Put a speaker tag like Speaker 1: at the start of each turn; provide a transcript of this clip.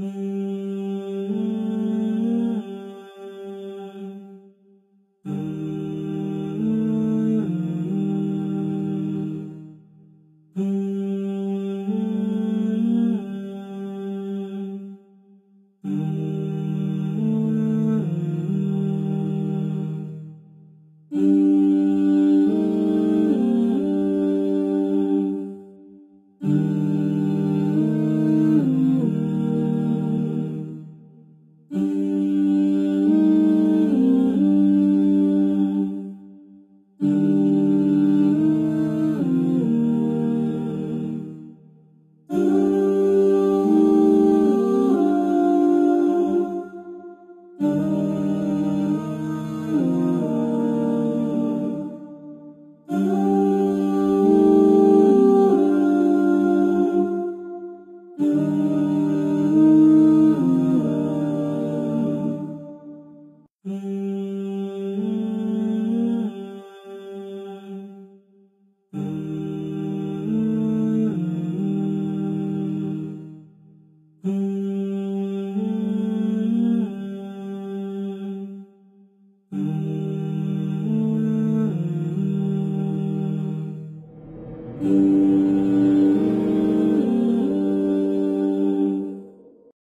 Speaker 1: Mm. Mm-hmm.